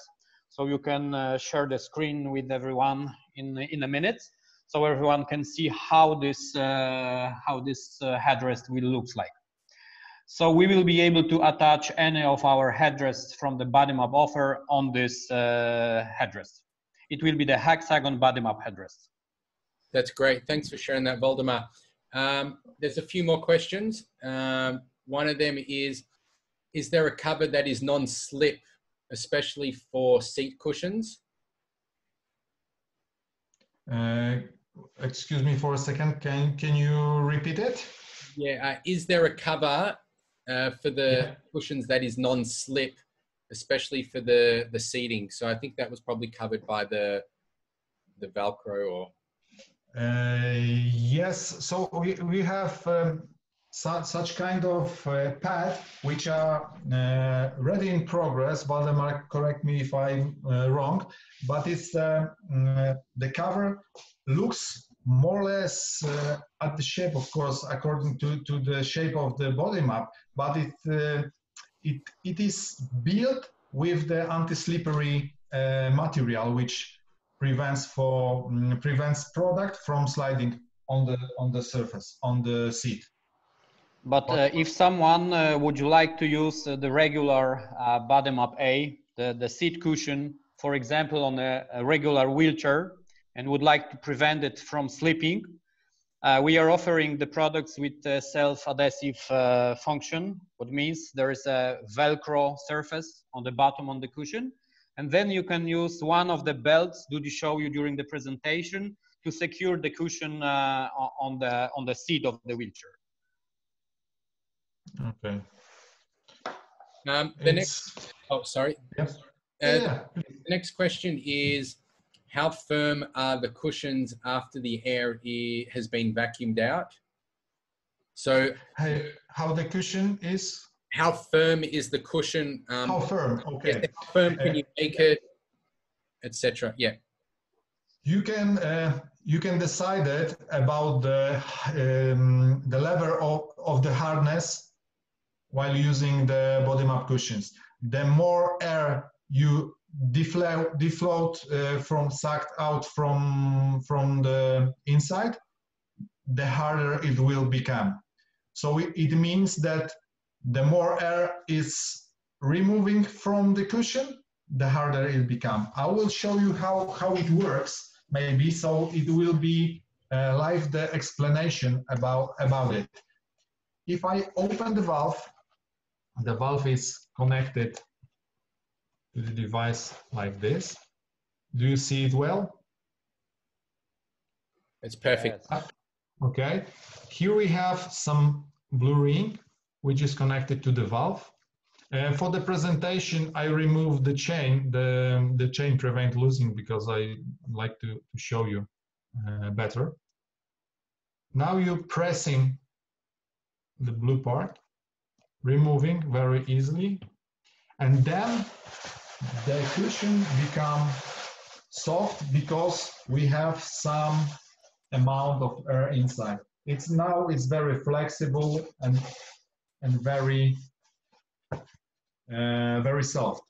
So you can uh, share the screen with everyone in, in a minute. So everyone can see how this, how this headrest will look like. So we will be able to attach any of our headrests from the body map offer on this headrest. It will be the hexagon body map headrest. That's great. Thanks for sharing that, Valdemar. Um, there's a few more questions. Um, one of them is, is there a cover that is non-slip, especially for seat cushions? Uh, excuse me for a second. Can, can you repeat it? Yeah. Uh, is there a cover uh, for the yeah. cushions that is non-slip, especially for the, the seating? So I think that was probably covered by the, the Velcro or yes, so we, we have um, such, such kind of uh, pad which are uh, ready in progress. Valdemar, correct me if I'm uh, wrong, but it's uh, mm, the cover looks more or less uh, at the shape, of course, according to, to the shape of the body map, but it, uh, it, it is built with the anti-slippery uh, material, which prevents for um, prevents product from sliding on the on the surface on the seat. But uh, if someone uh, would you like to use uh, the regular uh, body map A, the, the seat cushion, for example, on a, a regular wheelchair, and would like to prevent it from slipping, uh, we are offering the products with self-adhesive uh, function, what means there is a Velcro surface on the bottom on the cushion. And then you can use one of the belts Dudi show you during the presentation to secure the cushion uh, on, the, on the seat of the wheelchair. Okay. Um, the next, oh, sorry. Yep. Uh, yeah. the next question is how firm are the cushions after the air i- has been vacuumed out? So, Hey, how the cushion is? How firm is the cushion? Um, How firm? yeah, Okay. how firm can you make it, etc. Yeah. You can uh, you can decide it about the um, the level of, of the hardness while using the body map cushions. The more air you defloat, defloat uh, from sucked out from from the inside, the harder it will become. So it, it means that the more air is removing from the cushion, the harder it become. I will show you how, how it works, maybe, so it will be uh, like the explanation about, about it. If I open the valve, the valve is connected to the device like this. Do you see it well? It's perfect. Yes. Okay. Here we have some blue ring, which is connected to the valve. And for the presentation, I removed the chain, the, the chain prevent losing because I like to, to show you uh, better. Now you're pressing the blue part, removing very easily. And then the cushion become soft because we have some amount of air inside. It's now it's very flexible and and very uh, very soft.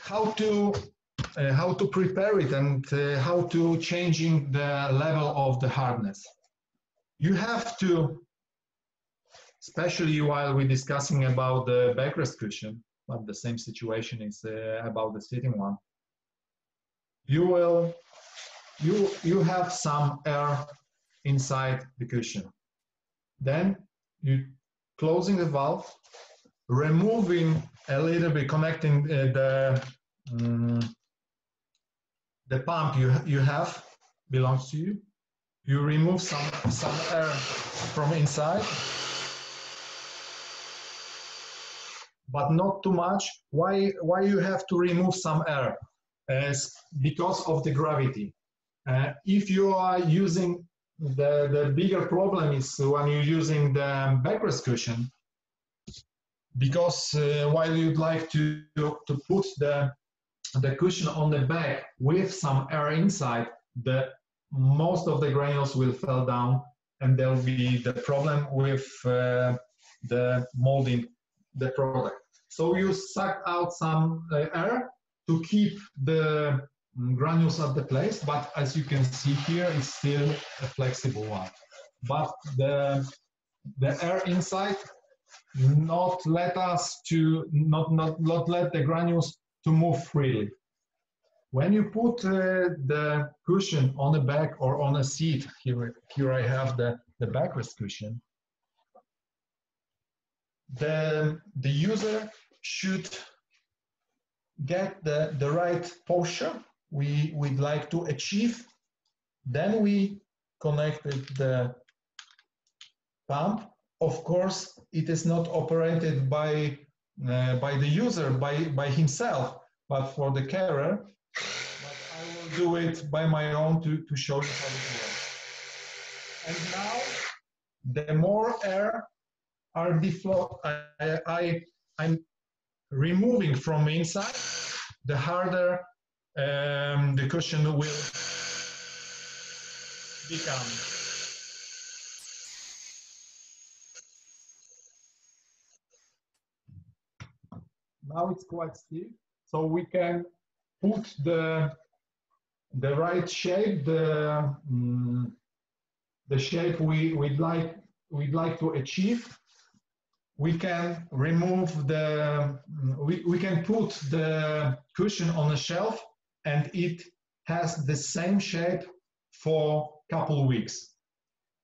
How to uh, how to prepare it and uh, how to changing the level of the hardness. You have to, especially while we're discussing about the backrest cushion, but the same situation is uh, about the sitting one. You will you you have some air inside the cushion. Then you closing the valve, removing a little bit, connecting uh, the um, the pump you you have belongs to you. You remove some some air from inside, but not too much. Why why you have to remove some air? As because of the gravity. Uh, if you are using the, the bigger problem is when you're using the backrest cushion, because uh, while you'd like to, to put the, the cushion on the back with some air inside, the most of the granules will fall down and there'll be the problem with uh, the molding the product. So you suck out some uh, air to keep the granules at the place, but as you can see here, it's still a flexible one. But the, the air inside not let us to, not, not, not let the granules to move freely. When you put uh, the cushion on the back or on a seat, here, here I have the, the backrest cushion, the, the user should get the, the right posture we would like to achieve. Then we connected the pump. Of course, it is not operated by, uh, by the user, by, by himself, but for the carer. But I will do it by my own to, to show you how it works. And now, the more air are deflow, I, I, I'm removing from inside, the harder um, the cushion will become. Now it's quite stiff, so we can put the the right shape, the mm, the shape we we'd like we'd like to achieve. We can remove the we, we can put the cushion on a shelf and it has the same shape for a couple weeks.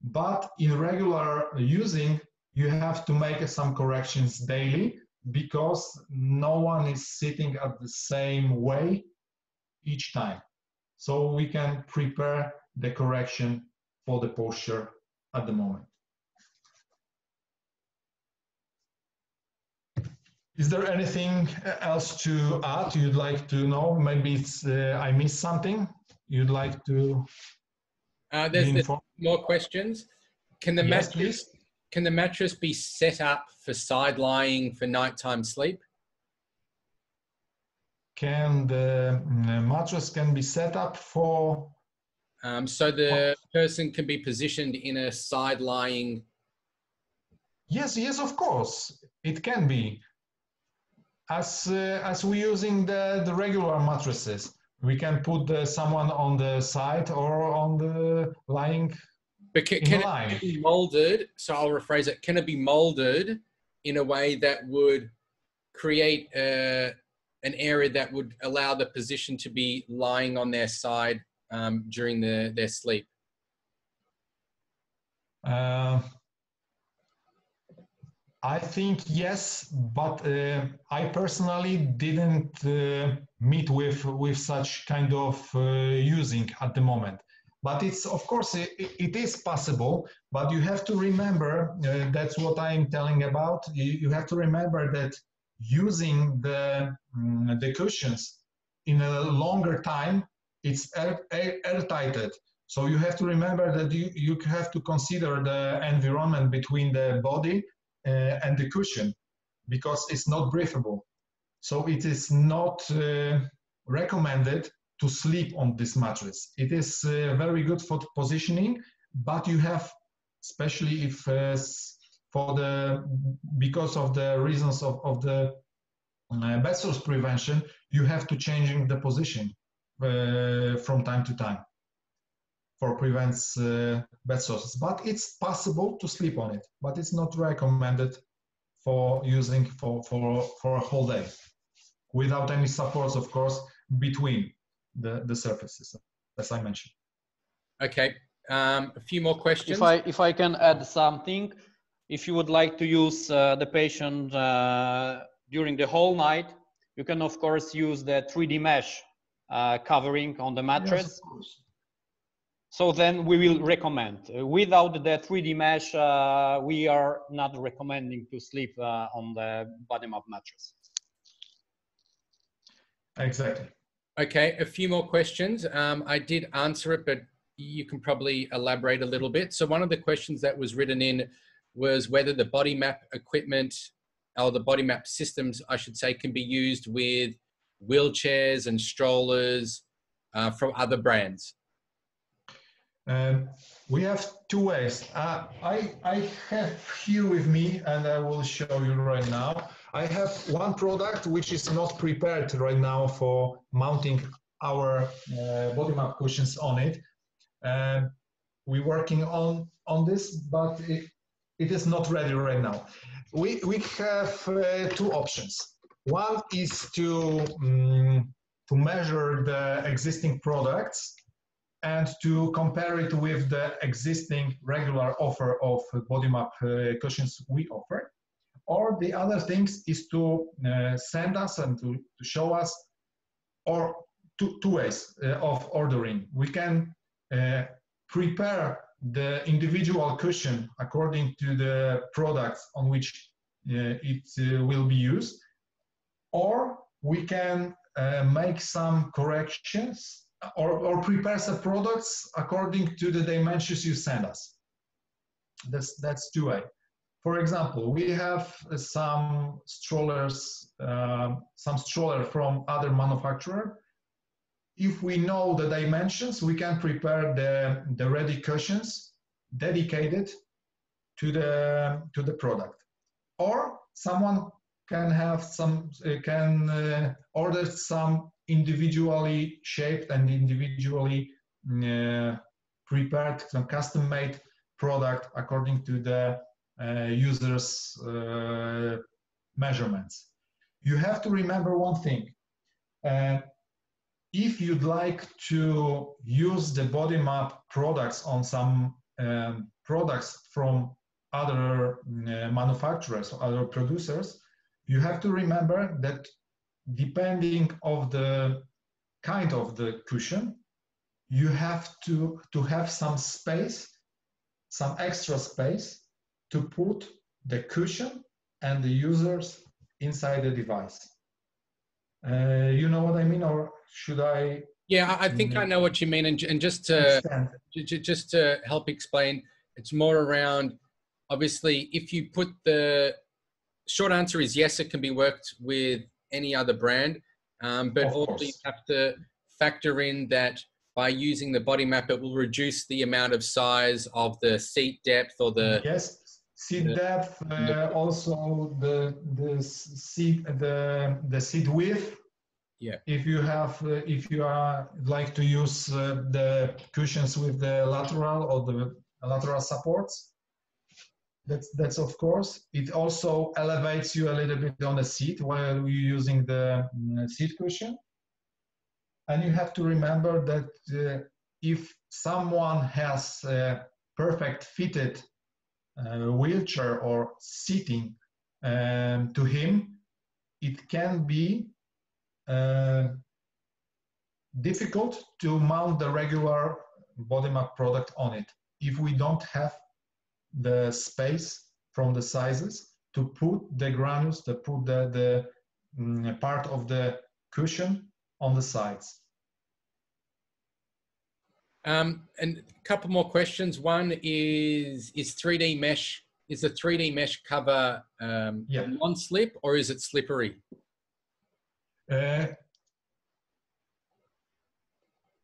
But in regular using, you have to make some corrections daily because no one is sitting at the same way each time. So we can prepare the correction for the posture at the moment. Is there anything else to add you'd like to know? Maybe it's uh, I missed something you'd like to uh, there's, there's, more questions. Can the yes, mattress please? can the mattress be set up for side lying for nighttime sleep? Can the mm, mattress can be set up for? Um, so the person can be positioned in a side lying. Yes, yes, of course, it can be. As uh, as we're using the the regular mattresses, we can put uh, someone on the side or on the lying but can, can it be molded? So I'll rephrase it. Can it be molded in a way that would create uh, an area that would allow the position to be lying on their side um, during the, their sleep? Uh, I think yes, but uh, I personally didn't uh, meet with with such kind of uh, using at the moment. But it's of course it, it is possible. But you have to remember uh, that's what I'm telling about. You, you, have to remember that using the um, the cushions in a longer time, it's air, air, airtighted. So you have to remember that you, you have to consider the environment between the body and the cushion because it's not breathable. So it is not uh, recommended to sleep on this mattress. It is uh, very good for positioning, but you have, especially if for the because of the reasons of, of the uh, prevention, you have to changing the position uh, from time to time for prevents uh, bed sores. But it's possible to sleep on it, but it's not recommended for using for, for, for a whole day without any supports, of course, between the, the surfaces, as I mentioned. Okay, um, a few more questions. If I, if I can add something, if you would like to use uh, the patient uh, during the whole night, you can of course use the 3D mesh uh, covering on the mattress. Yes, so then we will recommend. Uh, without the 3D mesh, uh, we are not recommending to sleep uh, on the body map mattress. Exactly. Okay, a few more questions. Um, I did answer it, but you can probably elaborate a little bit. So one of the questions that was written in was whether the body map equipment or the body map systems, I should say, can be used with wheelchairs and strollers uh, from other brands. Um, we have two ways. Uh, I, I have here with me, and I will show you right now. I have one product which is not prepared right now for mounting our uh, body map cushions on it. Uh, we're working on, on this, but it, it is not ready right now. We, we have uh, two options. One is to, um, to measure the existing products and to compare it with the existing regular offer of body map uh, cushions we offer. Or the other things is to uh, send us and to, to, show us or two, two ways uh, of ordering. We can uh, prepare the individual cushion according to the products on which uh, it uh, will be used, or we can make some corrections or, or prepare some products according to the dimensions you send us. That's, that's two way. For example, we have some strollers, uh, some stroller from other manufacturer, if we know the dimensions, we can prepare the, the ready cushions dedicated to the, to the product. Or someone can have some, uh, can uh, order some individually shaped and individually uh, prepared, some custom made product according to the uh, user's uh, measurements. You have to remember one thing. Uh, if you'd like to use the body map products on some um, products from other uh, manufacturers or other producers, you have to remember that depending of the kind of the cushion, you have to, to have some space, some extra space to put the cushion and the users inside the device. Uh, you know what I mean, or should I? Yeah, I think I know what you mean, and, and just to just to help explain, it's more around. Obviously, if you put the short answer is yes, it can be worked with any other brand, um, but of also course. you have to factor in that by using the body map, it will reduce the amount of size of the seat depth or the yes seat the, depth, uh, also the the seat the the seat width. Yeah. If you have uh, if you are like to use uh, the cushions with the lateral or the lateral supports, that's that's of course. It also elevates you a little bit on the seat while you're using the mm, seat cushion. And you have to remember that uh, if someone has a perfect fitted uh, wheelchair or seating um, to him, it can be uh, difficult to mount the regular body map product on it if we don't have the space from the sizes to put the granules, to put the, the um, part of the cushion on the sides. Um, and a couple more questions. One is, is 3D mesh, is the 3D mesh cover um, yeah. non-slip or is it slippery? Uh,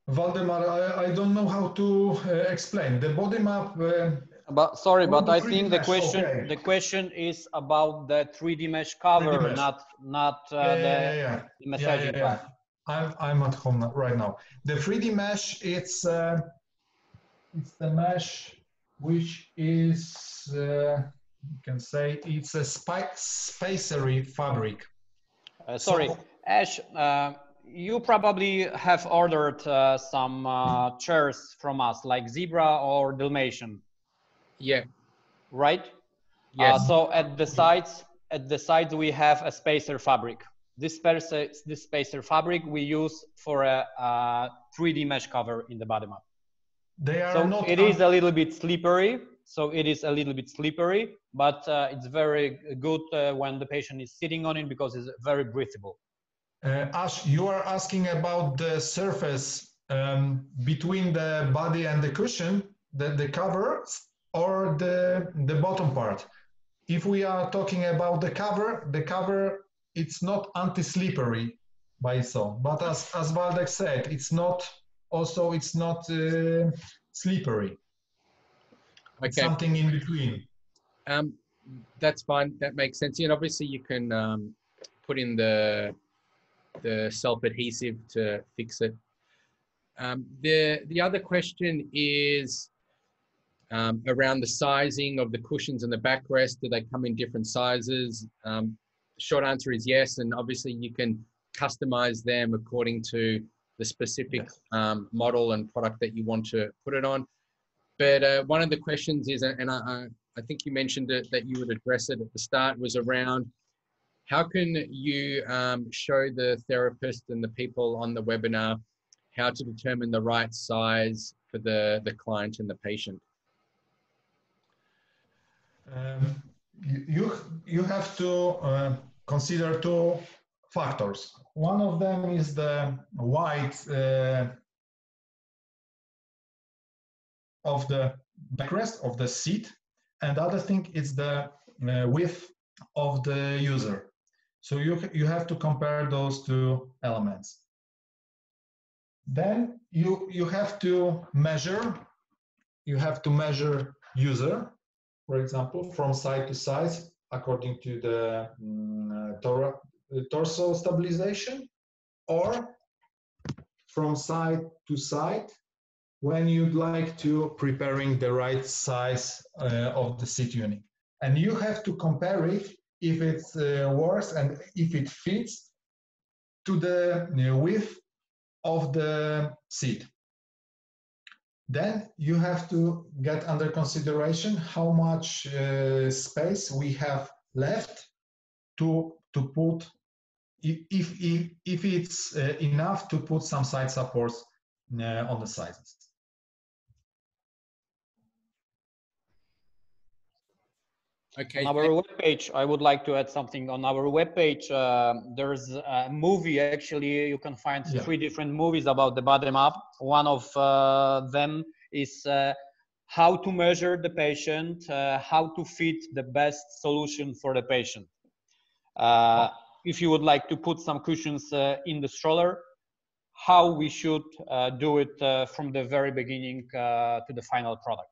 Valdemar, I, I, don't know how to uh, explain. The body map uh, but sorry, but I think the question okay. the question is about the 3D mesh cover, 3D mesh. not not uh, yeah, the, yeah, yeah. the messaging yeah, I'm I'm at home right now. The 3D mesh, it's uh, it's the mesh which is uh, you can say it's a spacery fabric. Uh, sorry, so, Ash. Uh, you probably have ordered uh, some uh, chairs from us, like Zebra or Dalmatian. Yeah. Right? Yes. Uh, so at the sides, at the sides we have a spacer fabric. This spacer, this spacer fabric we use for a, a 3D mesh cover in the body map. They are so not. It is a little bit slippery. So it is a little bit slippery, but uh, it's very good uh, when the patient is sitting on it because it's very breathable. Uh, Ash, you are asking about the surface um, between the body and the cushion, the, the cover or the, the bottom part. If we are talking about the cover, the cover, it's not anti-slippery by itself. But as, as Waldek said, it's not, also it's not uh, slippery. Okay. something in between. Um, that's fine. That makes sense. And obviously you can um, put in the the self-adhesive to fix it. Um, the the other question is um, around the sizing of the cushions and the backrest, do they come in different sizes? Um, short answer is yes, and obviously you can customize them according to the specific yes. um, model and product that you want to put it on. But uh, one of the questions is, and I, I think you mentioned it, that you would address it at the start, was around how can you um, show the therapist and the people on the webinar how to determine the right size for the, the client and the patient? Um, you, you have to uh, consider two factors. One of them is the weight uh, of the backrest of the seat, and the other thing is the uh, width of the user. So you, you have to compare those two elements. Then you, you have to measure, you have to measure user, for example, from side to side according to the um, tor torso stabilization or from side to side when you'd like to preparing the right size uh, of the seat unit. And you have to compare it if it uh, and if it fits to the width of the seat. Then you have to get under consideration how much uh, space we have left to, to put, if, if, if it's uh, enough to put some side supports uh, on the sides. Okay. On our webpage, I would like to add something. On our webpage, uh, there's a movie. Actually, you can find yeah. three different movies about the body map. One of uh, them is uh, how to measure the patient, uh, how to fit the best solution for the patient. Uh, if you would like to put some cushions uh, in the stroller, how we should do it from the very beginning to the final product.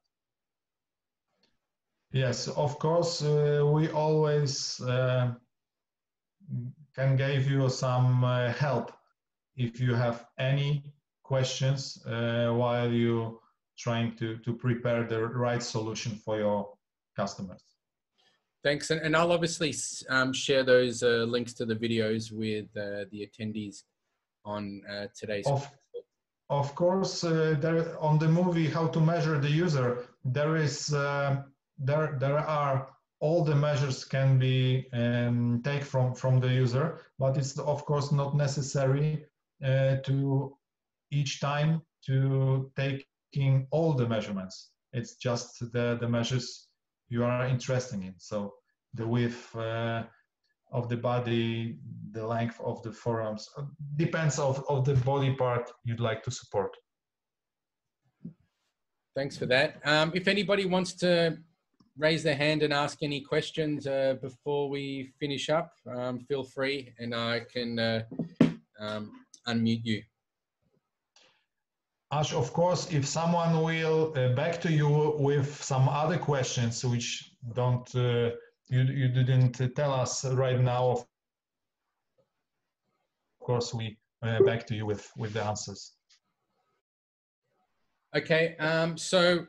Yes, of course, uh, we always uh, can give you some uh, help if you have any questions uh, while you trying to, to prepare the right solution for your customers. Thanks, and, and I'll obviously um, share those uh, links to the videos with uh, the attendees on today's. Of, of course, there on the movie "How to Measure the User," there is there there are all the measures can be um, take from from the user, but it's of course not necessary uh, to each time to taking all the measurements. It's just the the measures you are interested in. So the width uh, of the body, the length of the forearms uh, depends of of the body part you'd like to support. Thanks for that. Um, if anybody wants to raise their hand and ask any questions uh, before we finish up, um, feel free and I can uh, um, unmute you. Ash, of course, if someone will uh, back to you with some other questions which don't uh, you, you didn't tell us right now, of course, we uh, back to you with, with the answers. Okay, um, so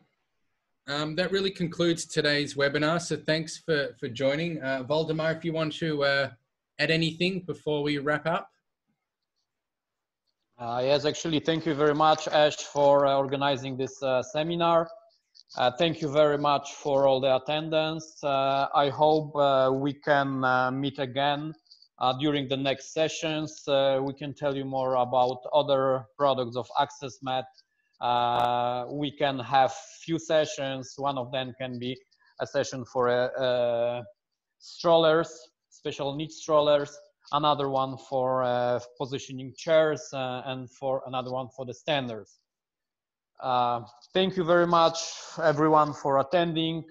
um, that really concludes today's webinar. So thanks for, for joining. Uh, Valdemar, if you want to uh, add anything before we wrap up. Uh, yes, actually, thank you very much, Ash, for uh, organizing this uh, seminar. Uh, thank you very much for all the attendance. I hope we can meet again during the next sessions. we can tell you more about other products of Akces Med uh, we can have few sessions. One of them can be a session for uh, uh strollers, special needs strollers, another one for uh, positioning chairs, uh, and for another one for the standers. Uh, thank you very much, everyone, for attending.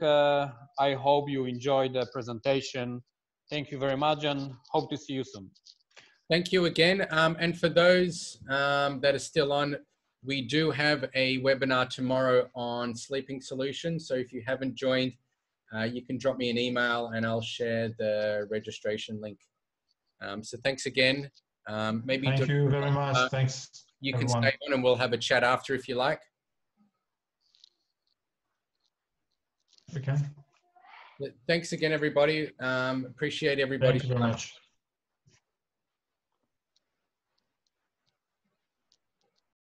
I hope you enjoyed the presentation. Thank you very much and hope to see you soon. Thank you again. Um, and for those um, that are still on, we do have a webinar tomorrow on sleeping solutions. So if you haven't joined, uh, you can drop me an email and I'll share the registration link. Um, so thanks again. Um, maybe thank you very much. Uh, Thanks. You everyone. can stay on and we'll have a chat after if you like. Okay. Thanks again, everybody. Um, appreciate everybody. Thank you very much.